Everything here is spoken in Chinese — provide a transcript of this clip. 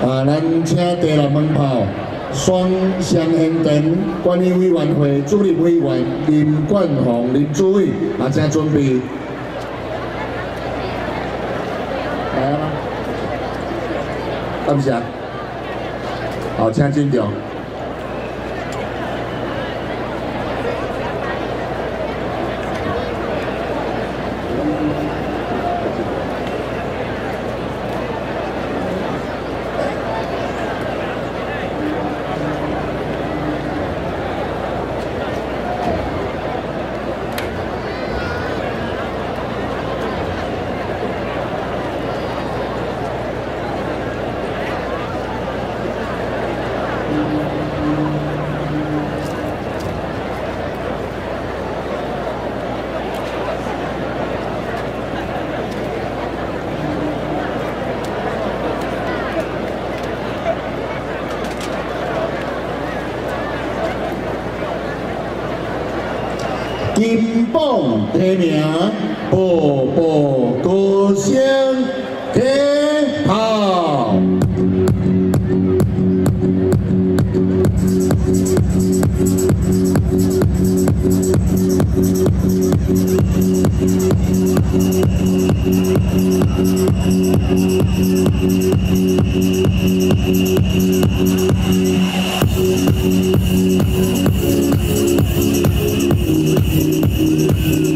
啊，咱请第六门炮双向现场管理委员会主任委员林冠宏林主委啊，请准备。来了吗？感谢。好，请进场。金榜题名，步步高升，起跑。Yeah.